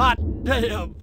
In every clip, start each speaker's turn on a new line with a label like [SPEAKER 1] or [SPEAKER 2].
[SPEAKER 1] Hot damn!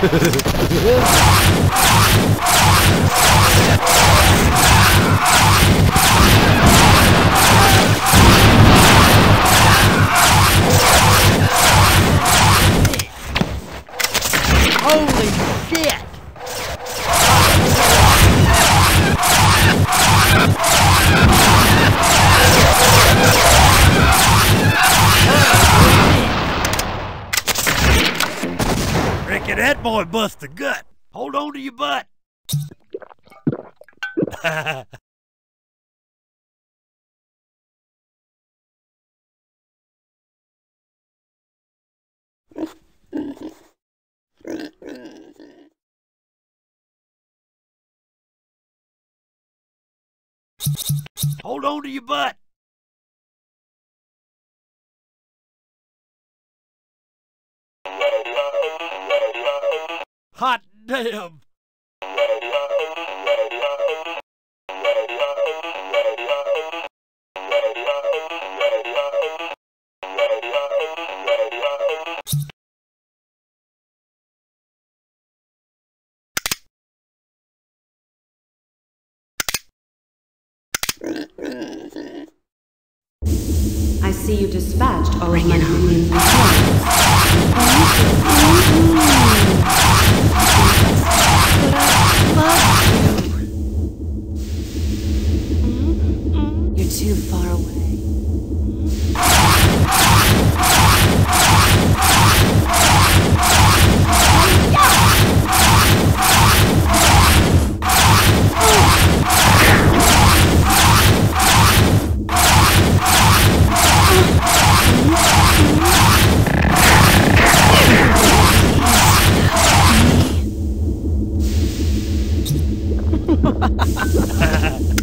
[SPEAKER 1] Holy shit! Reckon that boy bust a gut. Hold on to your butt. Hold on to your butt. Hot damn.
[SPEAKER 2] I see you dispatched all of my minion ha ha ha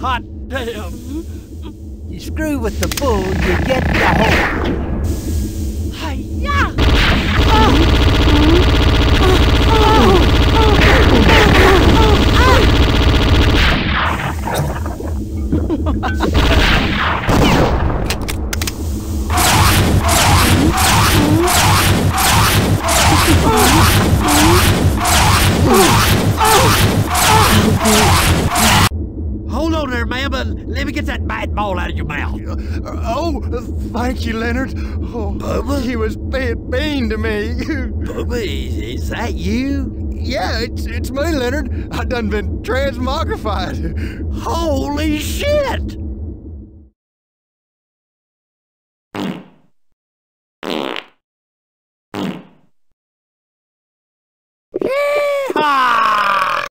[SPEAKER 2] Hot damn!
[SPEAKER 3] You screw with the bull, you get the hole.
[SPEAKER 1] Me get that bad ball out of your mouth.
[SPEAKER 4] Uh, oh, thank you, Leonard. Oh,
[SPEAKER 1] Bubba?
[SPEAKER 4] he was being mean to me.
[SPEAKER 1] Bubba, is, is that you?
[SPEAKER 4] yeah, it's, it's me, Leonard. I done been transmogrified.
[SPEAKER 1] Holy shit!